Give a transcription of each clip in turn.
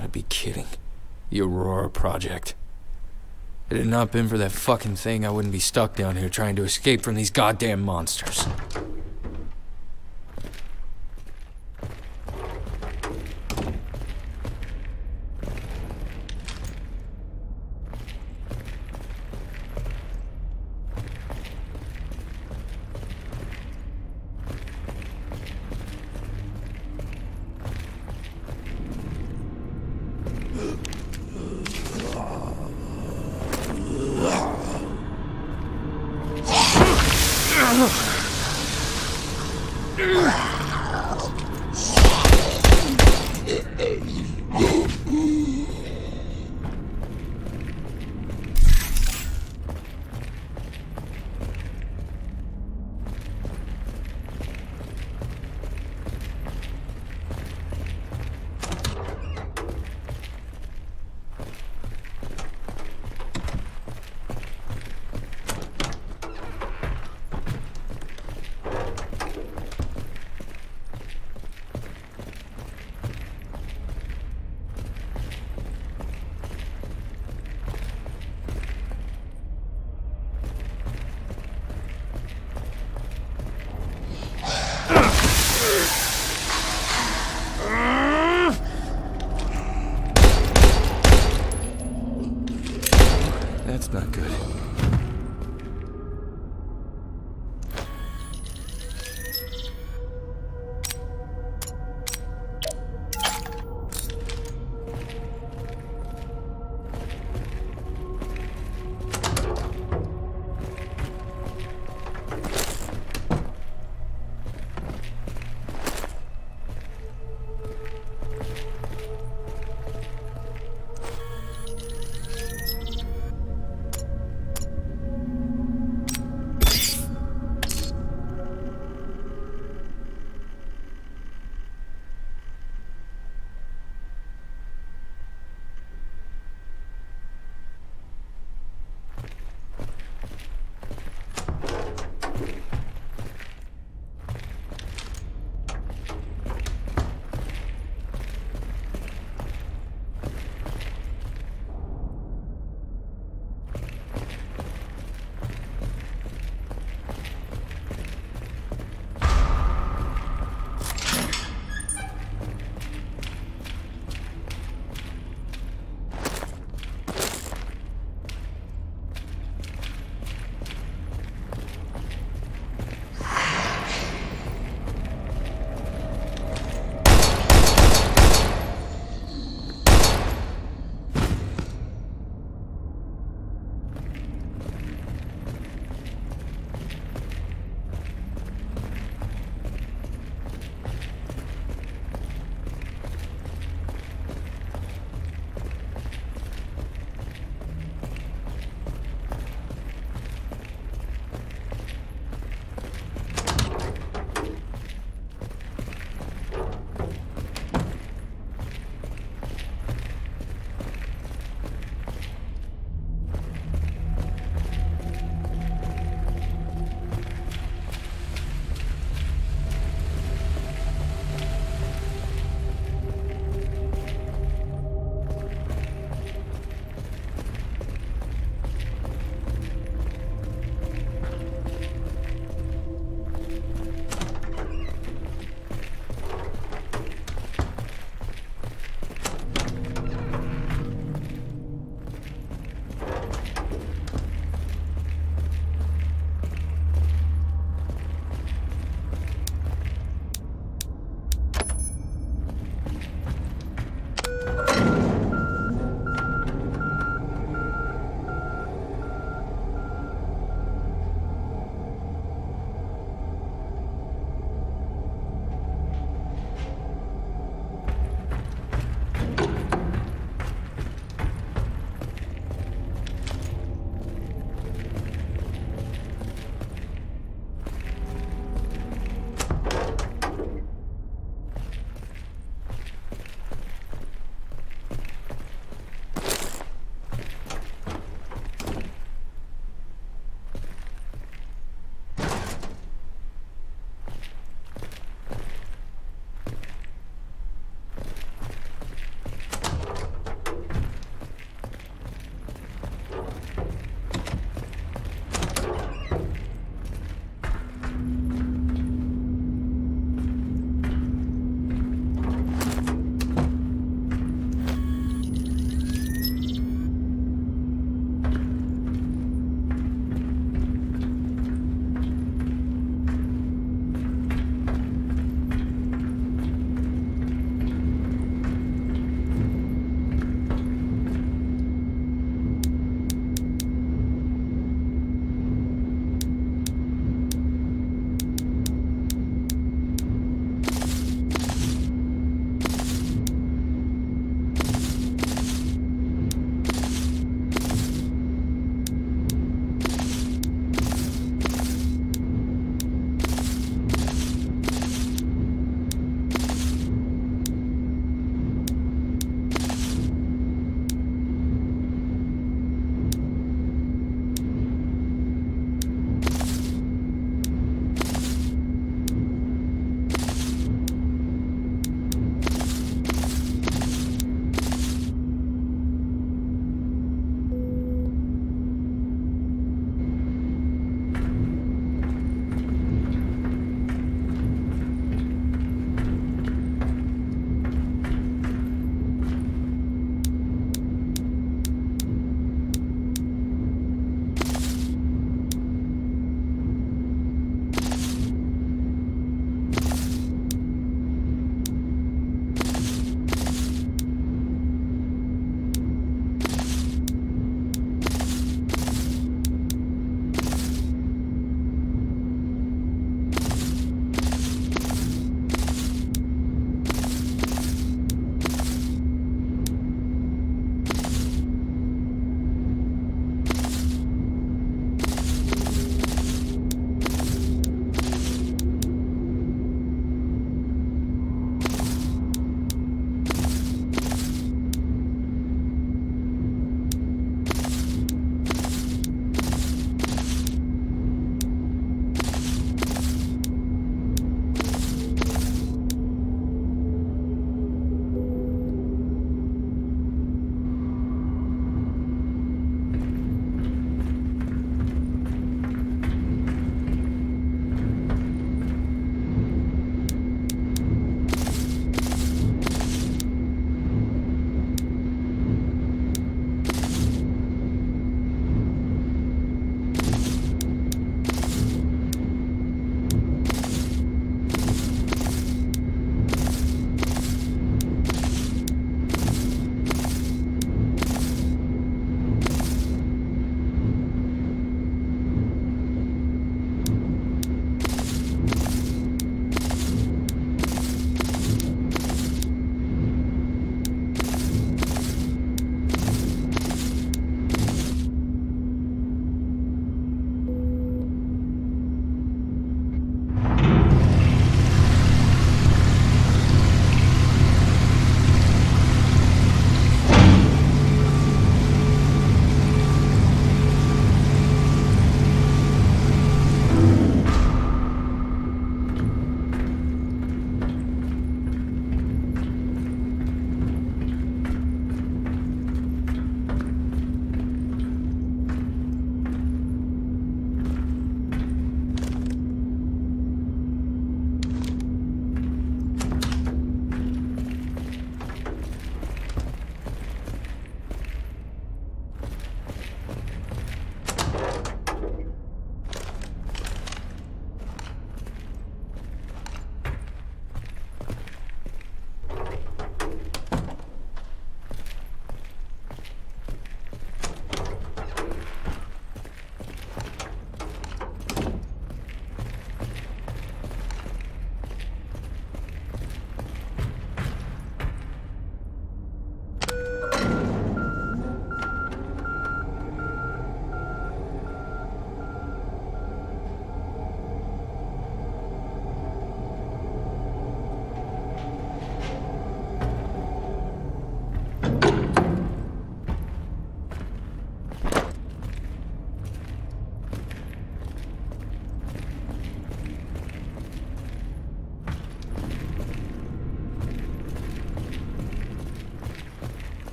gotta be kidding. The Aurora Project. Had it not been for that fucking thing, I wouldn't be stuck down here trying to escape from these goddamn monsters.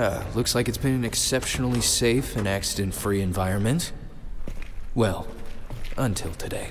Yeah, looks like it's been an exceptionally safe and accident free environment. Well, until today.